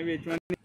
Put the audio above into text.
Maybe 20